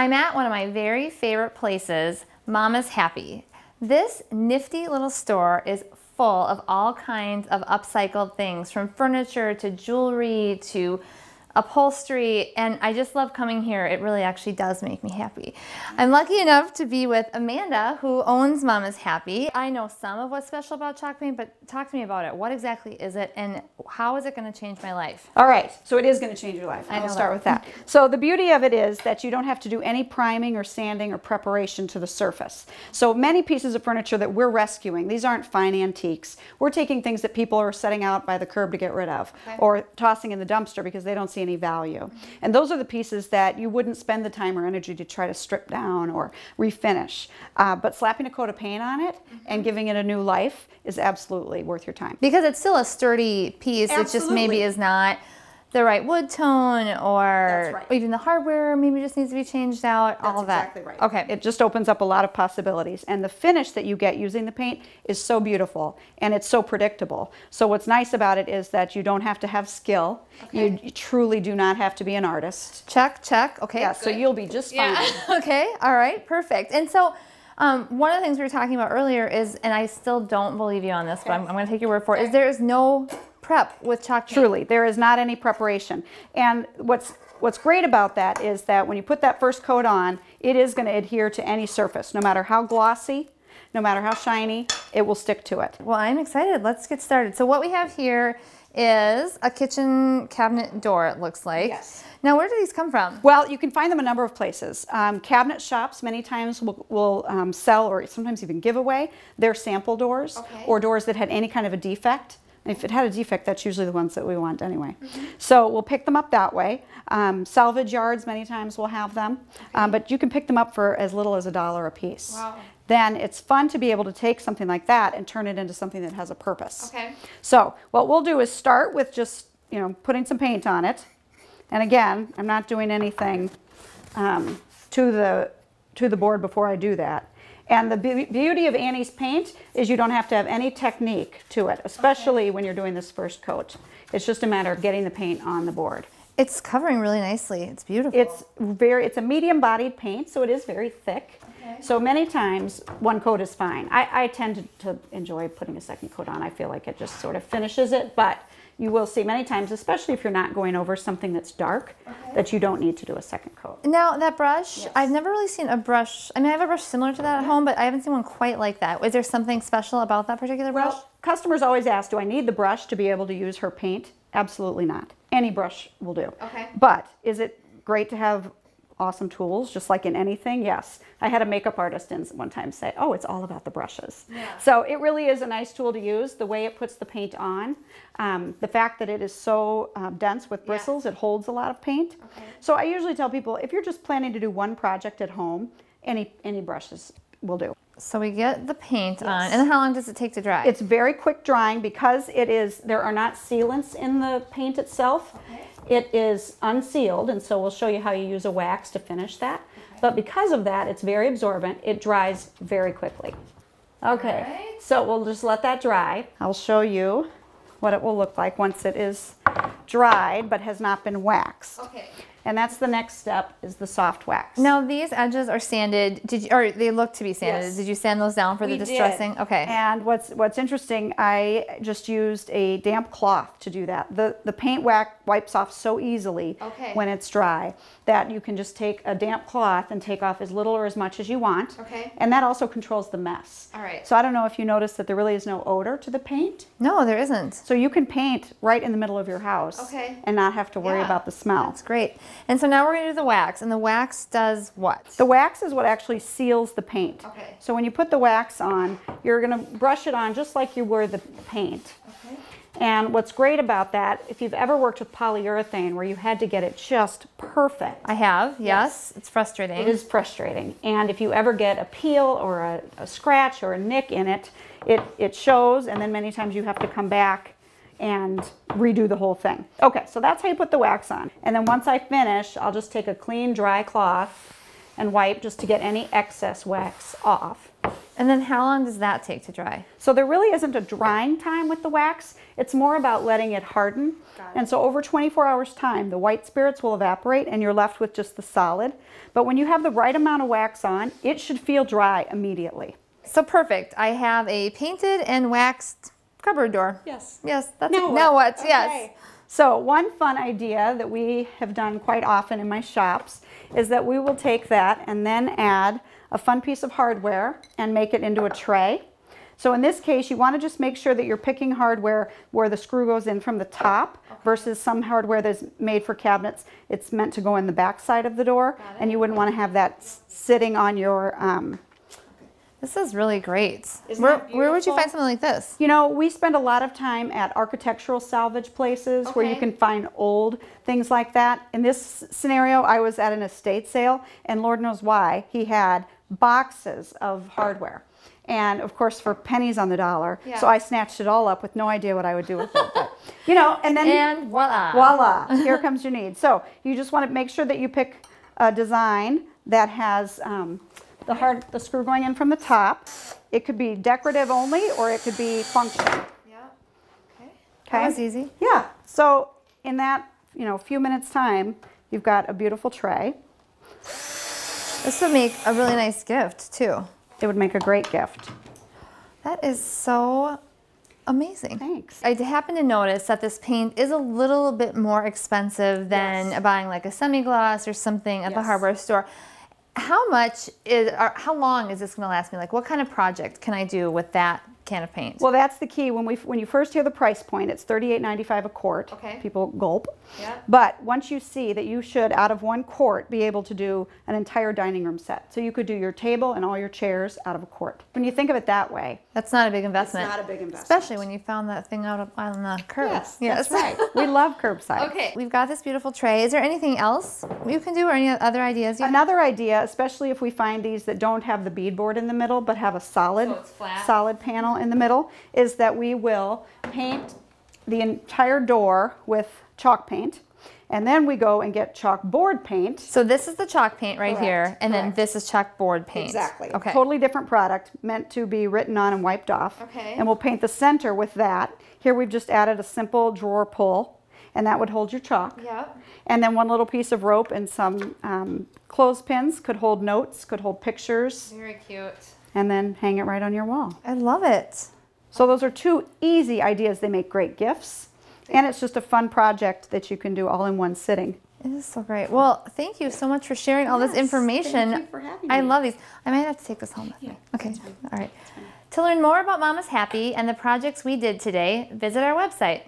I'm at one of my very favorite places, Mama's Happy. This nifty little store is full of all kinds of upcycled things from furniture to jewelry to upholstery and I just love coming here. It really actually does make me happy. I'm lucky enough to be with Amanda who owns Mama's Happy. I know some of what's special about chalk paint, but talk to me about it. What exactly is it and how is it going to change my life? All right, so it is going to change your life. I I'll start that. with that. So the beauty of it is that you don't have to do any priming or sanding or preparation to the surface. So many pieces of furniture that we're rescuing, these aren't fine antiques. We're taking things that people are setting out by the curb to get rid of Okay. or tossing in the dumpster because they don't see any value. And those are the pieces that you wouldn't spend the time or energy to try to strip down or refinish. Uh, but slapping a coat of paint on it and giving it a new life is absolutely worth your time. Because it's still a sturdy piece. It just maybe is not the right wood tone or right. even the hardware maybe just needs to be changed out. all That's of that. exactly right. Okay. It just opens up a lot of possibilities. And the finish that you get using the paint is so beautiful and it's so predictable. So what's nice about it is that you don't have to have skill. Okay. You truly do not have to be an artist. check, check. Okay. Yeah, so you'll be just fine. Yeah. okay. All right. Perfect. And so, um, one of the things we were talking about earlier is, and I still don't believe you on this, but I'm, I'm going to take your word for it. Is there is no prep with chalk. Truly, there is not any preparation. And what's what's great about that is that when you put that first coat on, it is going to adhere to any surface, no matter how glossy, no matter how shiny, it will stick to it. Well, I'm excited. Let's get started. So what we have here is a kitchen cabinet door. It looks like. Yes. Now, where do these come from? Well, you can find them a number of places. Um, cabinet shops many times will, will um, sell or sometimes even give away their sample doors Okay. or doors that had any kind of a defect. If it had a defect, that's usually the ones that we want anyway. So we'll pick them up that way. Um, salvage yards many times will have them, um, but you can pick them up for as little as a dollar a piece. Wow. Then it's fun to be able to take something like that and turn it into something that has a purpose. Okay. So what we'll do is start with just, you know, putting some paint on it. And again, I'm not doing anything um, to, the, to the board before I do that. And the be- beauty of Annie's paint is you don't have to have any technique to it, especially when you're doing this first coat. It's just a matter of getting the paint on the board. It's covering really nicely. It's beautiful. It's very, it's a medium bodied paint, so it is very thick. So many times one coat is fine. I, I tend to, to enjoy putting a second coat on. I feel like it just sort of finishes it, but you will see many times, especially if you're not going over something that's dark, that you don't need to do a second coat. Now that brush, Yes. I've never really seen a brush. I mean, I have a brush similar to that at home, but I haven't seen one quite like that. Is there something special about that particular brush? Well, customers always ask, do I need the brush to be able to use her paint? Absolutely not. Any brush will do. Okay. But is it great to have awesome tools, just like in anything? Yes. I had a makeup artist in one time say, oh, it's all about the brushes. So it really is a nice tool to use, the way it puts the paint on. Um, the fact that it is so um, dense with bristles, it holds a lot of paint. So I usually tell people, if you're just planning to do one project at home, any, any brushes will do. So we get the paint on, and how long does it take to dry? It's very quick drying because it is, there are not sealants in the paint itself. It is unsealed, and so we'll show you how you use a wax to finish that. But because of that, it's very absorbent. It dries very quickly. Okay, Alright. so we'll just let that dry. I'll show you what it will look like once it is dried but has not been waxed. okay. And that's the next step is the soft wax. Now these edges are sanded. Did you, or they look to be sanded? Yes. Did you sand those down for We the did. distressing? Okay. And what's what's interesting, I just used a damp cloth to do that. The the paint wax wipes off so easily Okay. when it's dry that you can just take a damp cloth and take off as little or as much as you want. Okay. And that also controls the mess. All right. So I don't know if you noticed that there really is no odor to the paint. no, there isn't. So you can paint right in the middle of your house Okay. and not have to worry Yeah. about the smell. That's great. And so now we're going to do the wax, and the wax does what? The wax is what actually seals the paint. Okay. So when you put the wax on, you're going to brush it on just like you were the paint. Okay. And what's great about that, if you've ever worked with polyurethane where you had to get it just perfect, I have, yes. It's frustrating. it is frustrating. And if you ever get a peel or a, a scratch or a nick in it, it, it shows and then many times you have to come back and redo the whole thing. Okay, so that's how you put the wax on. And then once I finish, I'll just take a clean dry cloth and wipe just to get any excess wax off. And then how long does that take to dry? So there really isn't a drying time with the wax. It's more about letting it harden. And so over 24 hours time, the white spirits will evaporate and you're left with just the solid. But when you have the right amount of wax on, it should feel dry immediately. So perfect. I have a painted and waxed cupboard door. Yes. Yes, that's Now now what? what? Yes. So one fun idea that we have done quite often in my shops is that we will take that and then add a fun piece of hardware and make it into a tray. So in this case, you want to just make sure that you're picking hardware where the screw goes in from the top versus some hardware that's made for cabinets. It's meant to go in the back side of the door and you wouldn't want to have that sitting on your um, This is really great. Where, where would you find something like this? You know, we spend a lot of time at architectural salvage places where you can find old things like that. In this scenario, I was at an estate sale, and Lord knows why, he had boxes of hardware. And of course, for pennies on the dollar. Yeah. So I snatched it all up with no idea what I would do with it. But, you know, and then And voila. voila, here comes your need. So you just want to make sure that you pick a design that has um, the hard, the screw going in from the top. It could be decorative only, or it could be functional. Yeah. Okay. Okay. That was easy. Yeah. So in that you know few minutes time, you've got a beautiful tray. This would make a really nice gift too. It would make a great gift. That is so amazing. Thanks. I happen to notice that this paint is a little bit more expensive than Yes. buying like a semi-gloss or something at the hardware store. How much is, or how long is this going to last me? Like, what kind of project can I do with that can of paint? Well, that's the key. When we when you first hear the price point, it's thirty-eight ninety-five a quart. Okay. People gulp. Yeah. But once you see that you should, out of one quart, be able to do an entire dining room set. So you could do your table and all your chairs out of a quart. When you think of it that way, That's not a big investment. not a big investment. Especially when you found that thing out of- on the curb. Yes. that's right. we love curbside. Okay, we've got this beautiful tray. Is there anything else you can do or any other ideas you have? Another idea, especially if we find these that don't have the beadboard in the middle but have a solid, So it's solid panel in the middle, is that we will paint the entire door with chalk paint, and then we go and get chalkboard paint. So this is the chalk paint right Correct, here, and then this is chalkboard paint. Exactly. Okay. Totally different product, meant to be written on and wiped off. Okay. And we'll paint the center with that. Here we've just added a simple drawer pull, and that would hold your chalk. Yep. And then one little piece of rope and some um, clothespins could hold notes, could hold pictures, Very cute. And then hang it right on your wall. I love it. So those are two easy ideas. They make great gifts. And it's just a fun project that you can do all in one sitting. It is so great. Well, thank you so much for sharing all this information. thank you for having me. I love these. I might have to take this home with me. Okay. All right. To learn more about Mama's Happy and the projects we did today, visit our website.